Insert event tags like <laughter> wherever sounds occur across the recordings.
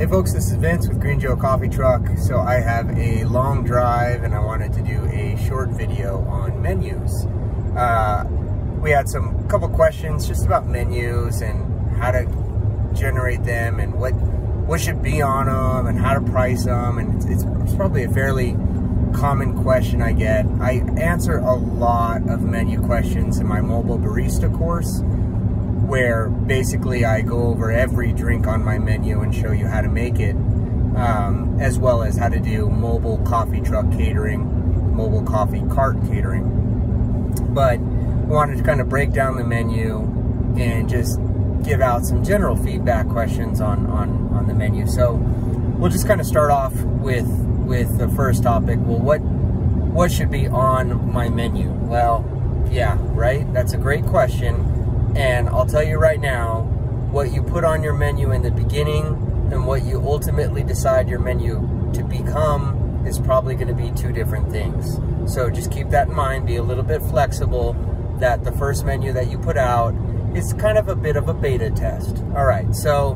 Hey folks, this is Vince with Green Joe Coffee Truck. So I have a long drive and I wanted to do a short video on menus. Uh, we had some couple questions just about menus and how to generate them and what what should be on them and how to price them and it's, it's probably a fairly common question I get. I answer a lot of menu questions in my mobile barista course where basically I go over every drink on my menu and show you how to make it, um, as well as how to do mobile coffee truck catering, mobile coffee cart catering. But wanted to kind of break down the menu and just give out some general feedback questions on, on, on the menu. So we'll just kind of start off with with the first topic. Well, what what should be on my menu? Well, yeah, right? That's a great question and I'll tell you right now, what you put on your menu in the beginning and what you ultimately decide your menu to become is probably going to be two different things. So just keep that in mind, be a little bit flexible that the first menu that you put out is kind of a bit of a beta test. All right, so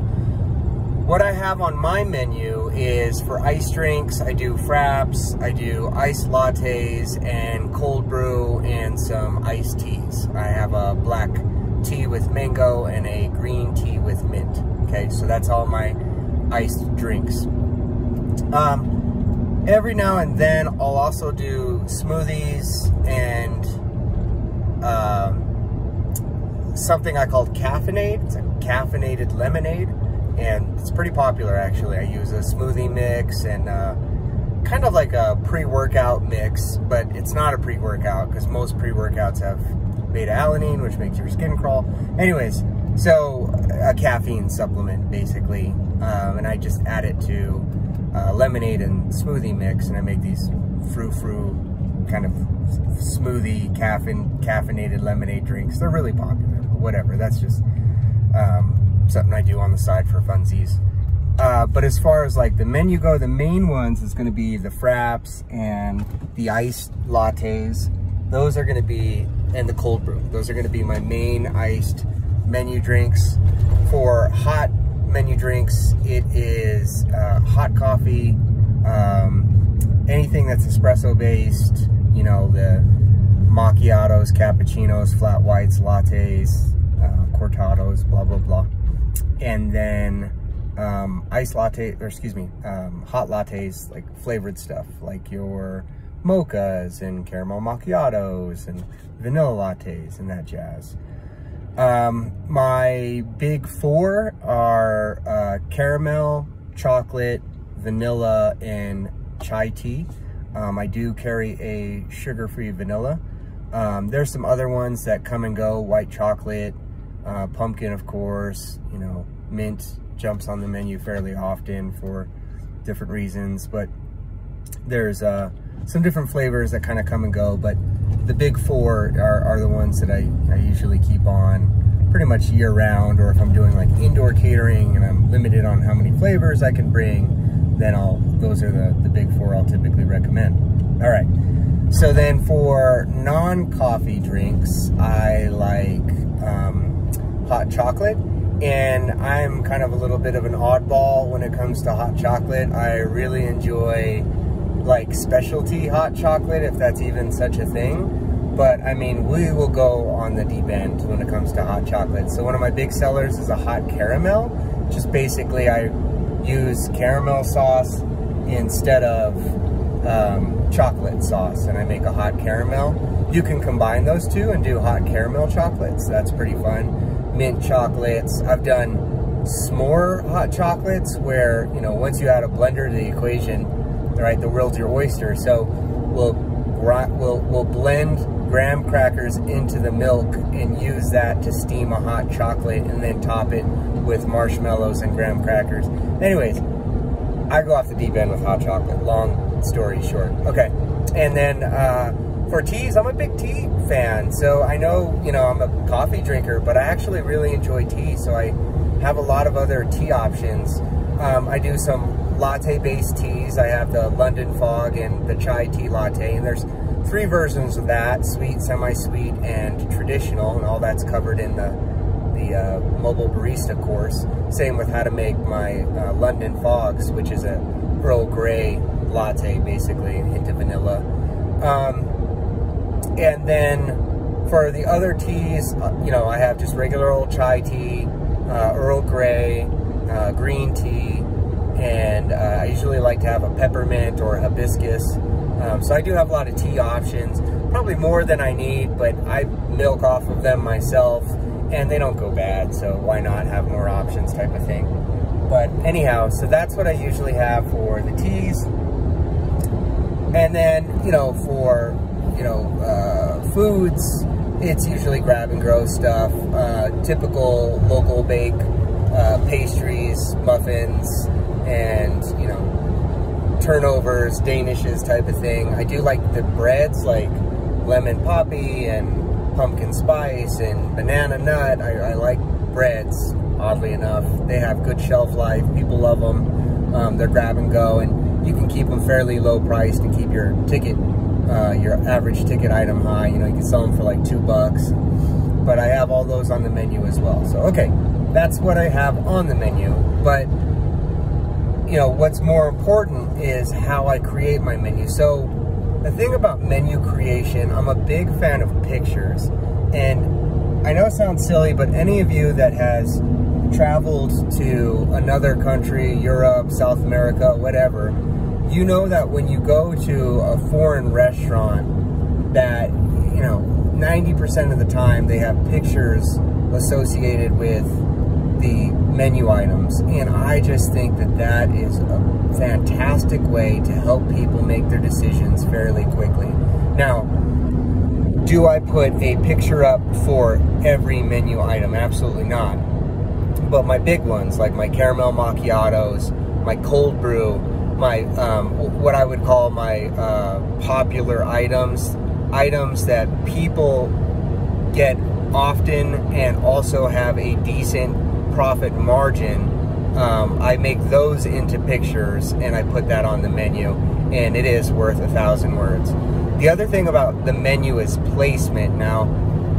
what I have on my menu is for ice drinks, I do fraps, I do ice lattes and cold brew and some iced teas. I have a black tea with mango and a green tea with mint. Okay, so that's all my iced drinks. Um, every now and then I'll also do smoothies and um, something I call caffeinade. It's a caffeinated lemonade and it's pretty popular actually. I use a smoothie mix and uh, kind of like a pre-workout mix, but it's not a pre-workout because most pre-workouts have beta alanine, which makes your skin crawl. Anyways, so a caffeine supplement basically, um, and I just add it to uh, lemonade and smoothie mix, and I make these frou-frou kind of smoothie caffeine caffeinated lemonade drinks. They're really popular. Whatever. That's just um, something I do on the side for funsies. Uh, but as far as like the menu go, the main ones is going to be the fraps and the iced lattes. Those are going to be and the cold brew. Those are gonna be my main iced menu drinks. For hot menu drinks, it is uh, hot coffee, um, anything that's espresso based, you know, the macchiatos, cappuccinos, flat whites, lattes, uh, cortados, blah, blah, blah. And then um, iced latte, or excuse me, um, hot lattes, like flavored stuff, like your mochas and caramel macchiatos and vanilla lattes and that jazz. Um, my big four are uh, caramel, chocolate, vanilla, and chai tea. Um, I do carry a sugar-free vanilla. Um, there's some other ones that come and go, white chocolate, uh, pumpkin, of course, you know, mint jumps on the menu fairly often for different reasons, but there's uh, some different flavors that kind of come and go, but the big four are, are the ones that I, I usually keep on pretty much year round, or if I'm doing like indoor catering and I'm limited on how many flavors I can bring, then I'll, those are the, the big four I'll typically recommend. All right, so then for non-coffee drinks, I like um, hot chocolate and I'm kind of a little bit of an oddball when it comes to hot chocolate. I really enjoy like specialty hot chocolate, if that's even such a thing. But I mean, we will go on the deep end when it comes to hot chocolate. So one of my big sellers is a hot caramel. Just basically, I use caramel sauce instead of um, chocolate sauce, and I make a hot caramel. You can combine those two and do hot caramel chocolates. That's pretty fun. Mint chocolates. I've done s'more hot chocolates where, you know, once you add a blender to the equation, right? The world's your oyster. So we'll we'll we'll blend graham crackers into the milk and use that to steam a hot chocolate and then top it with marshmallows and graham crackers. Anyways, I go off the deep end with hot chocolate. Long story short. Okay, and then uh, for teas, I'm a big tea fan. So I know you know I'm a coffee drinker, but I actually really enjoy tea. So I have a lot of other tea options. Um, I do some latte-based teas. I have the London Fog and the chai tea latte, and there's three versions of that, sweet, semi-sweet, and traditional, and all that's covered in the the uh, mobile barista course. Same with how to make my uh, London Fogs, which is a Earl Grey latte, basically, a hint of vanilla. Um, and then for the other teas, uh, you know, I have just regular old chai tea, uh, Earl Grey, uh, green tea, and uh, I usually like to have a peppermint or a hibiscus. Um, so I do have a lot of tea options, probably more than I need, but I milk off of them myself and they don't go bad, so why not have more options type of thing. But anyhow, so that's what I usually have for the teas. And then, you know, for, you know, uh, foods, it's usually grab and go stuff, uh, typical local bake uh, pastries, muffins, and, you know, turnovers, danishes type of thing. I do like the breads, like lemon poppy and pumpkin spice and banana nut. I, I like breads, oddly enough. They have good shelf life. People love them. Um, they're grab and go, and you can keep them fairly low priced and keep your ticket, uh, your average ticket item high. You know, you can sell them for like two bucks. But I have all those on the menu as well. So, okay, that's what I have on the menu. But, you know, what's more important is how I create my menu. So, the thing about menu creation, I'm a big fan of pictures. And I know it sounds silly, but any of you that has traveled to another country, Europe, South America, whatever, you know that when you go to a foreign restaurant that, you know, 90% of the time they have pictures associated with the menu items. And I just think that that is a fantastic way to help people make their decisions fairly quickly. Now, do I put a picture up for every menu item? Absolutely not. But my big ones, like my caramel macchiatos, my cold brew, my um, what I would call my uh, popular items, items that people get often and also have a decent profit margin um, I make those into pictures and I put that on the menu, and it is worth a thousand words. The other thing about the menu is placement. Now,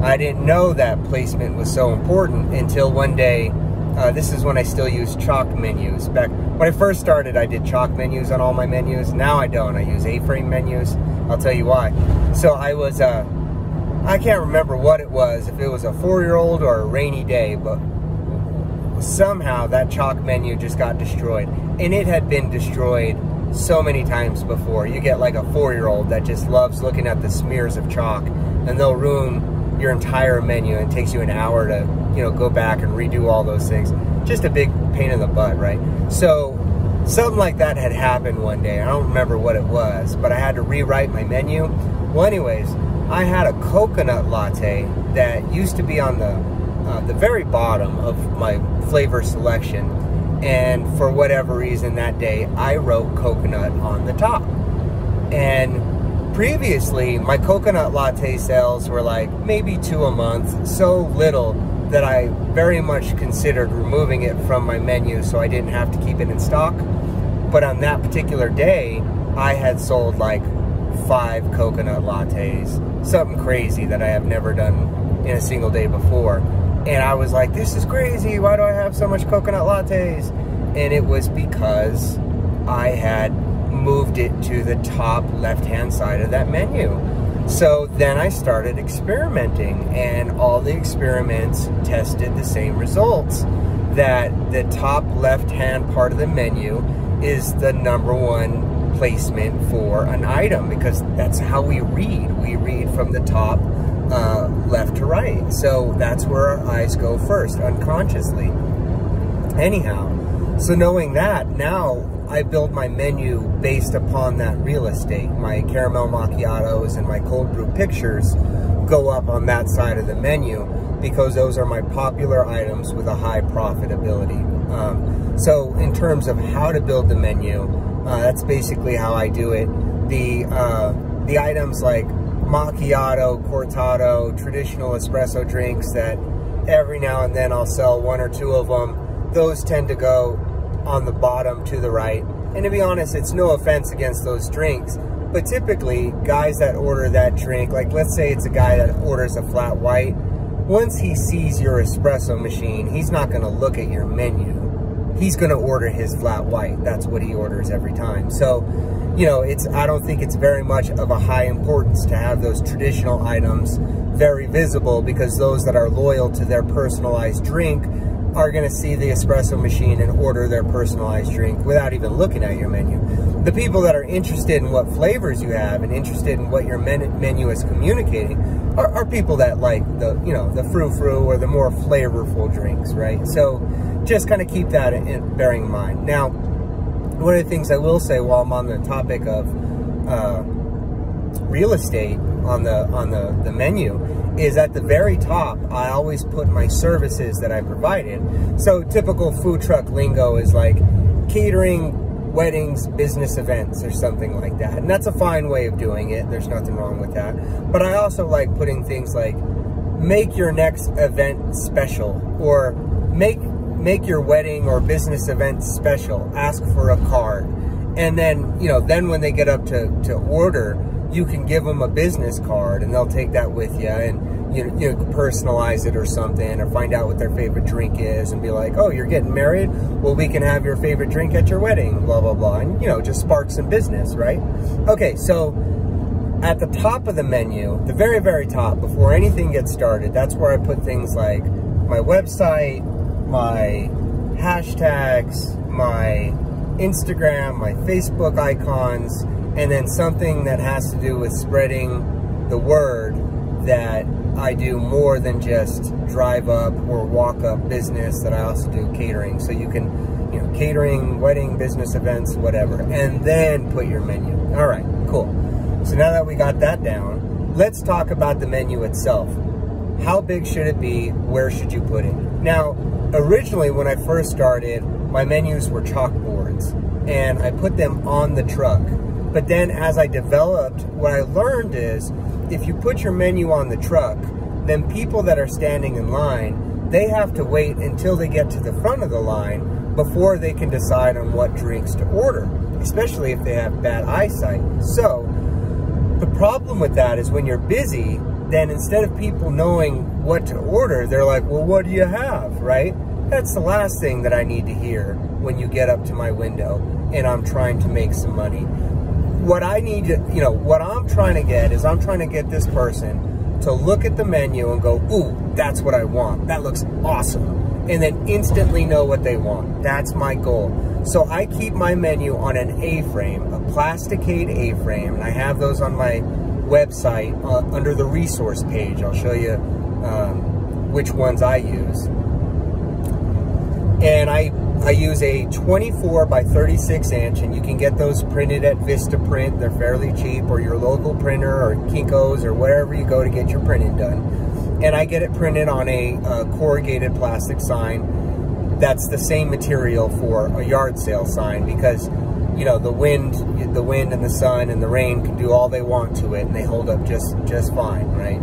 I didn't know that placement was so important until one day. Uh, this is when I still use chalk menus. Back when I first started, I did chalk menus on all my menus. Now I don't. I use A-frame menus. I'll tell you why. So I was, uh, I can't remember what it was, if it was a four-year-old or a rainy day, but somehow that chalk menu just got destroyed. And it had been destroyed so many times before. You get like a four-year-old that just loves looking at the smears of chalk and they'll ruin your entire menu and it takes you an hour to, you know, go back and redo all those things. Just a big pain in the butt, right? So something like that had happened one day. I don't remember what it was, but I had to rewrite my menu. Well, anyways, I had a coconut latte that used to be on the uh, the very bottom of my flavor selection. And for whatever reason that day, I wrote coconut on the top. And previously, my coconut latte sales were like maybe two a month, so little that I very much considered removing it from my menu so I didn't have to keep it in stock. But on that particular day, I had sold like five coconut lattes, something crazy that I have never done in a single day before. And I was like, this is crazy. Why do I have so much coconut lattes? And it was because I had moved it to the top left-hand side of that menu. So then I started experimenting and all the experiments tested the same results that the top left-hand part of the menu is the number one placement for an item because that's how we read. We read from the top uh, left to right. So that's where our eyes go first, unconsciously. Anyhow, so knowing that, now I build my menu based upon that real estate. My caramel macchiatos and my cold brew pictures go up on that side of the menu because those are my popular items with a high profitability. Um, so in terms of how to build the menu, uh, that's basically how I do it. The, uh, the items like macchiato, cortado, traditional espresso drinks that every now and then I'll sell one or two of them. Those tend to go on the bottom to the right. And to be honest, it's no offense against those drinks, but typically guys that order that drink, like let's say it's a guy that orders a flat white, once he sees your espresso machine, he's not going to look at your menu. He's going to order his flat white. That's what he orders every time. So, you know, it's I don't think it's very much of a high importance to have those traditional items very visible because those that are loyal to their personalized drink are going to see the espresso machine and order their personalized drink without even looking at your menu. The people that are interested in what flavors you have and interested in what your men menu is communicating are, are, people that like the, you know, the frou-frou or the more flavorful drinks, right? So just kind of keep that in, bearing in mind. Now, one of the things I will say while I'm on the topic of uh, real estate on the on the, the menu is at the very top, I always put my services that I provided. So typical food truck lingo is like catering, weddings, business events, or something like that. And that's a fine way of doing it. There's nothing wrong with that. But I also like putting things like make your next event special or make make your wedding or business event special. Ask for a card. And then, you know, then when they get up to, to order, you can give them a business card and they'll take that with you and you know, you know, personalize it or something or find out what their favorite drink is and be like, oh, you're getting married? Well, we can have your favorite drink at your wedding, blah, blah, blah. And, you know, just spark some business, right? Okay, so at the top of the menu, the very, very top, before anything gets started, that's where I put things like my website, my hashtags, my Instagram, my Facebook icons, and then something that has to do with spreading the word that I do more than just drive up or walk up business that I also do catering. So you can, you know, catering, wedding, business events, whatever, and then put your menu. All right, cool. So now that we got that down, let's talk about the menu itself. How big should it be? Where should you put it? Now, originally when I first started, my menus were chalkboards and I put them on the truck but then as I developed, what I learned is if you put your menu on the truck, then people that are standing in line, they have to wait until they get to the front of the line before they can decide on what drinks to order, especially if they have bad eyesight. So the problem with that is when you're busy, then instead of people knowing what to order, they're like, well, what do you have, right? That's the last thing that I need to hear when you get up to my window and I'm trying to make some money what I need to, you know, what I'm trying to get is I'm trying to get this person to look at the menu and go, ooh, that's what I want. That looks awesome. And then instantly know what they want. That's my goal. So I keep my menu on an A-frame, a plasticade A-frame, and I have those on my website uh, under the resource page. I'll show you um, which ones I use. And I I use a 24 by 36 inch, and you can get those printed at Vistaprint. They're fairly cheap, or your local printer, or Kinko's, or wherever you go to get your printing done. And I get it printed on a, a corrugated plastic sign that's the same material for a yard sale sign because you know the wind the wind and the sun and the rain can do all they want to it and they hold up just just fine right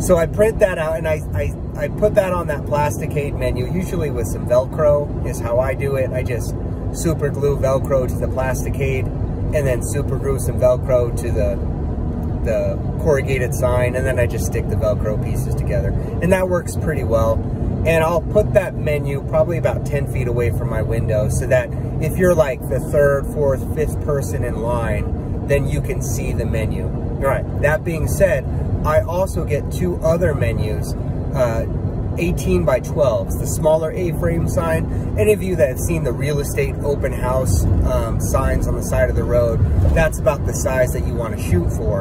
so I print that out and I, I, I put that on that plasticade menu, usually with some Velcro is how I do it. I just super glue Velcro to the plasticade and then super glue some Velcro to the the corrugated sign and then I just stick the Velcro pieces together. And that works pretty well. And I'll put that menu probably about 10 feet away from my window so that if you're like the third, fourth, fifth person in line, then you can see the menu. Right, that being said, I also get two other menus, uh, 18 by 12s, the smaller A-frame sign. Any of you that have seen the real estate open house um, signs on the side of the road, that's about the size that you want to shoot for.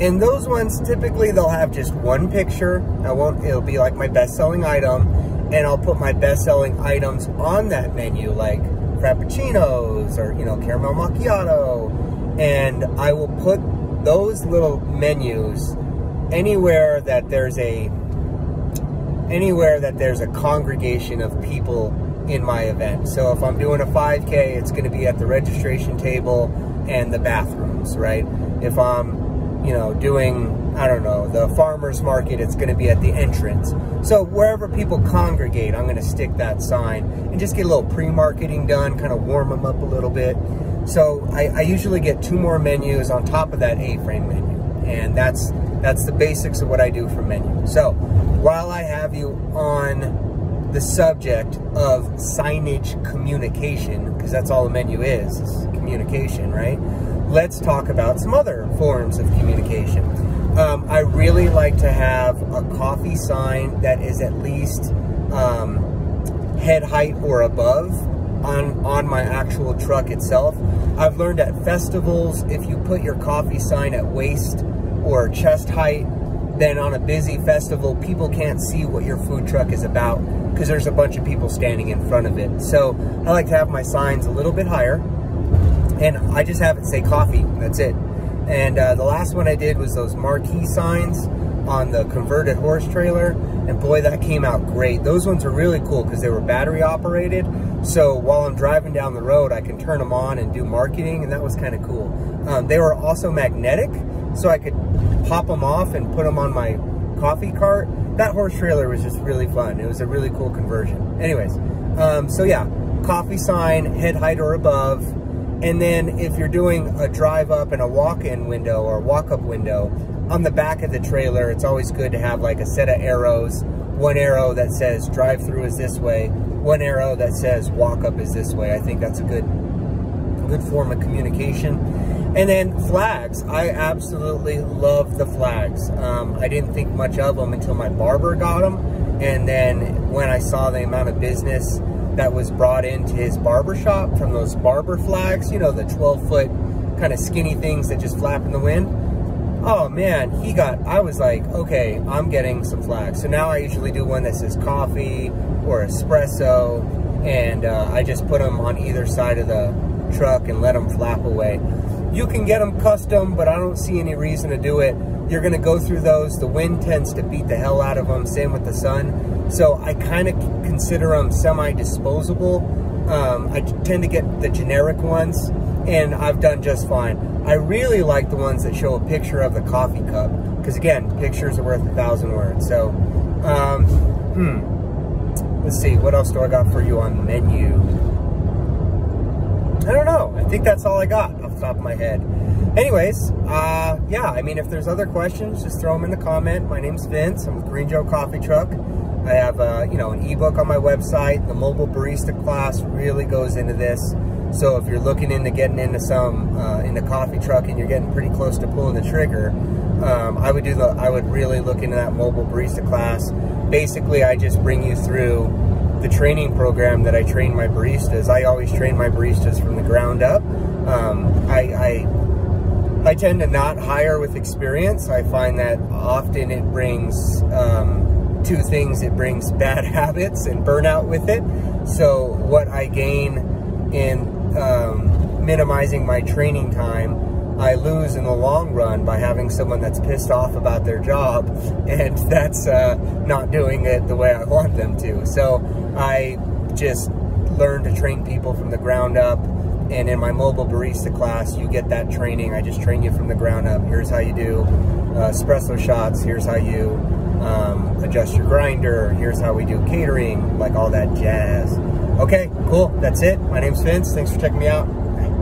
And those ones, typically they'll have just one picture. I won't, it'll be like my best-selling item, and I'll put my best-selling items on that menu, like Frappuccinos or, you know, Caramel Macchiato. And I will put those little menus anywhere that there's a anywhere that there's a congregation of people in my event. So if I'm doing a 5K, it's going to be at the registration table and the bathrooms, right? If I'm, you know, doing, I don't know, the farmer's market, it's going to be at the entrance. So wherever people congregate, I'm going to stick that sign and just get a little pre-marketing done, kind of warm them up a little bit. So I, I usually get two more menus on top of that A-frame menu. And that's that's the basics of what I do for menu. So while I have you on the subject of signage communication, because that's all the menu is, is communication, right? Let's talk about some other forms of communication. Um, I really like to have a coffee sign that is at least um, head height or above on, on my actual truck itself. I've learned at festivals, if you put your coffee sign at waist or chest height, then on a busy festival, people can't see what your food truck is about because there's a bunch of people standing in front of it. So I like to have my signs a little bit higher and I just have it say coffee, that's it. And uh, the last one I did was those marquee signs on the converted horse trailer. And boy, that came out great. Those ones are really cool because they were battery operated. So while I'm driving down the road, I can turn them on and do marketing. And that was kind of cool. Um, they were also magnetic. So I could pop them off and put them on my coffee cart. That horse trailer was just really fun. It was a really cool conversion. Anyways, um, so yeah, coffee sign, head height or above. And then if you're doing a drive up and a walk-in window or walk-up window, on the back of the trailer, it's always good to have like a set of arrows. One arrow that says drive through is this way. One arrow that says walk up is this way. I think that's a good, good form of communication. And then flags. I absolutely love the flags. Um, I didn't think much of them until my barber got them. And then when I saw the amount of business that was brought into his barber shop from those barber flags, you know, the 12 foot kind of skinny things that just flap in the wind oh man, he got, I was like, okay, I'm getting some flags. So now I usually do one that says coffee or espresso, and uh, I just put them on either side of the truck and let them flap away. You can get them custom, but I don't see any reason to do it. You're gonna go through those. The wind tends to beat the hell out of them, same with the sun. So I kind of consider them semi-disposable. Um, I tend to get the generic ones, and I've done just fine. I really like the ones that show a picture of the coffee cup. Because again, pictures are worth a thousand words. So, um, hmm. Let's see, what else do I got for you on the menu? I don't know. I think that's all I got off the top of my head. Anyways, uh, yeah, I mean, if there's other questions, just throw them in the comment. My name's Vince. I'm with Green Joe Coffee Truck. I have, uh, you know, an ebook on my website. The mobile barista class really goes into this. So if you're looking into getting into some uh, in the coffee truck and you're getting pretty close to pulling the trigger, um, I would do the I would really look into that mobile barista class. Basically, I just bring you through the training program that I train my baristas. I always train my baristas from the ground up. Um, I, I, I tend to not hire with experience. I find that often it brings um, two things. It brings bad <laughs> habits and burnout with it. So what I gain in um, minimizing my training time, I lose in the long run by having someone that's pissed off about their job <laughs> and that's uh, not doing it the way I want them to. So I just learn to train people from the ground up. And in my mobile barista class, you get that training. I just train you from the ground up. Here's how you do uh, espresso shots. Here's how you um, adjust your grinder. Here's how we do catering, like all that jazz. Okay, cool. That's it. My name's Vince. Thanks for checking me out.